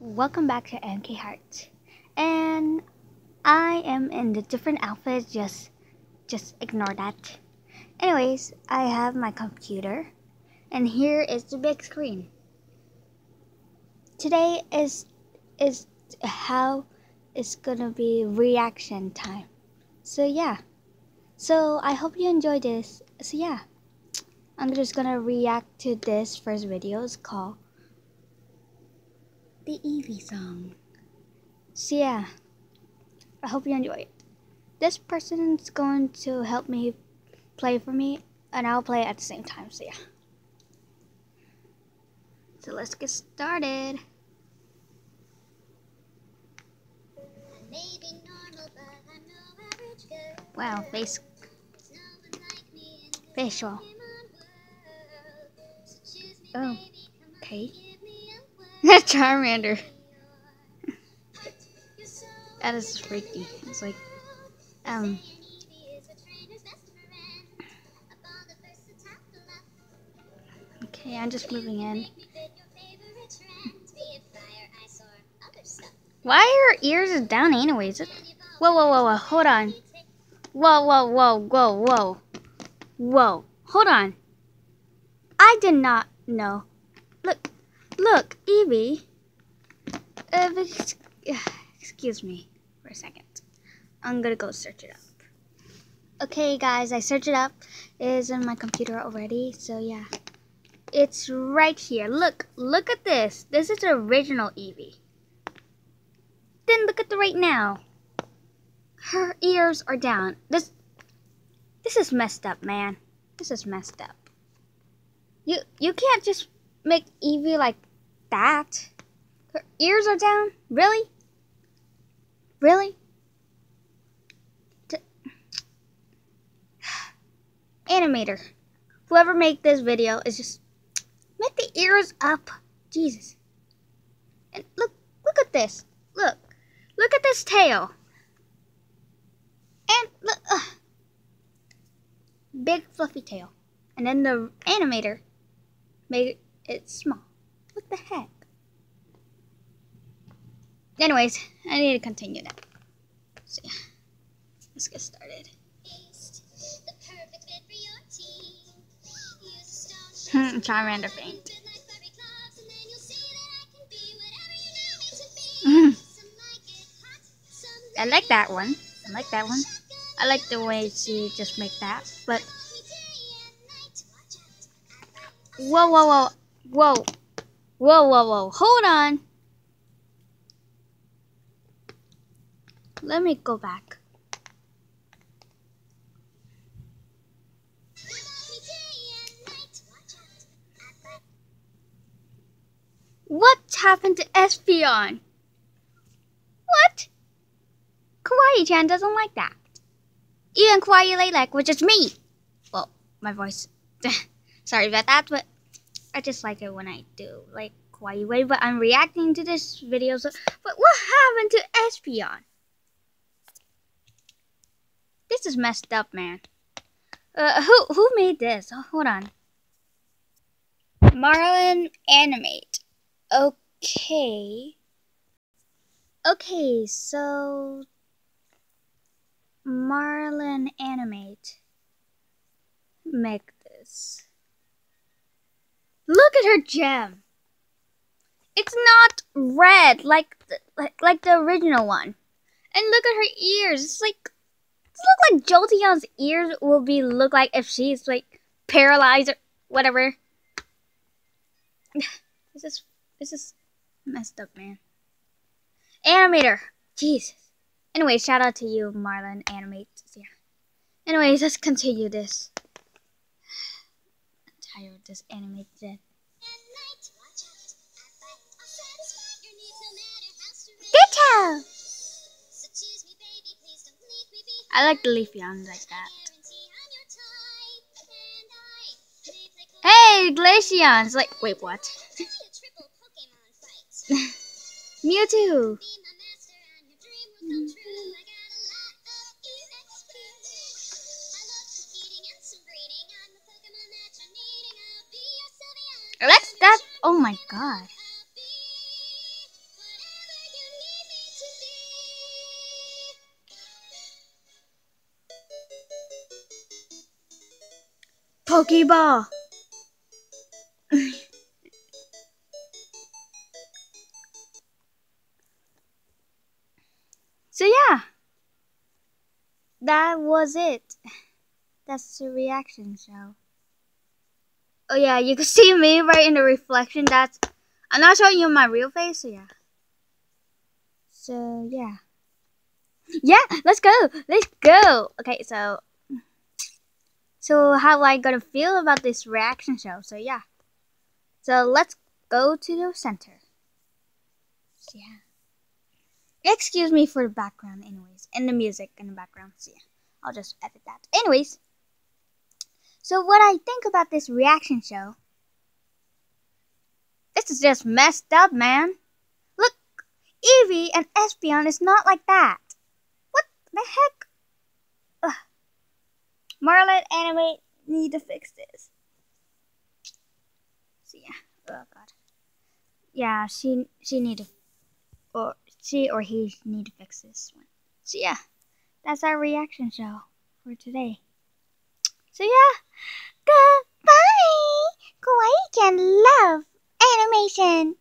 Welcome back to MK Heart. And I am in the different outfit, just just ignore that. Anyways, I have my computer and here is the big screen. Today is is how it's gonna be reaction time. So yeah. So I hope you enjoy this. So yeah. I'm just gonna react to this first video. It's called the Eevee song. So yeah, I hope you enjoy it. This person's going to help me play for me, and I'll play at the same time. So yeah. So let's get started. Wow, face facial. Oh, okay. Charmander. that is freaky. It's like, um. Okay, I'm just moving in. Why are your ears down anyways? Whoa, whoa, whoa, whoa, hold on. Whoa, whoa, whoa, whoa, whoa. Whoa, hold on. I did not know. Look, look, Eevee. Uh, excuse me for a second. I'm gonna go search it up. Okay, guys, I searched it up. It is in my computer already, so yeah. It's right here. Look, look at this. This is the original Eevee. Then look at the right now. Her ears are down. This, this is messed up, man. This is messed up. You you can't just make Eevee like that. Her ears are down? Really? Really? D Animator. Whoever made this video is just make the ears up. Jesus. And look look at this. Look. Look at this tail. And look big fluffy tail. And then the animator made it small. What the heck? Anyways, I need to continue now. So yeah, let's get started. Hmm, Charmander faint. I like that one. I like that one. I like the way she just make that, but Whoa, whoa, whoa, whoa, whoa, whoa, whoa, hold on. Let me go back. What happened to Espeon? What? Kawaii-chan doesn't like that. Even Kawaii Lilac, which is me. Well, my voice. Sorry about that, but I just like it when I do, like, Kawaii Way, but I'm reacting to this video, so, but what happened to Espeon? This is messed up, man. Uh, who, who made this? Oh, hold on. Marlin Animate. Okay. Okay, so... Marlin Animate. Make this. Look at her gem. It's not red like the, like, the original one. And look at her ears. It's like it look like Jolteon's ears will be look like if she's like paralyzed or whatever. this is this is messed up, man. Animator. Jesus. Anyway, shout out to you, Marlin Animate. Yeah. Anyways, let's continue this tired this anime dead. Ditto! I like the Leafeon like that. Hey, Glaceon's like, wait, what? Mewtwo! Mm-hmm. Let's that. Oh my god. Pokeball. so yeah, that was it. That's the reaction show. Oh yeah, you can see me right in the reflection. That's I'm not showing you my real face. So yeah. So yeah. Yeah, let's go. Let's go. Okay, so so how I gonna feel about this reaction show? So yeah. So let's go to the center. So, yeah. Excuse me for the background anyways. And the music in the background. So yeah. I'll just edit that. Anyways. So what I think about this reaction show. This is just messed up, man. Look, Eevee and Espeon is not like that. What the heck? Ugh. Marlon Anime need to fix this. So yeah. Oh god. Yeah, she she need to or she or he need to fix this one. So yeah. That's our reaction show for today. So yeah. Goodbye. Kawaii can love animation.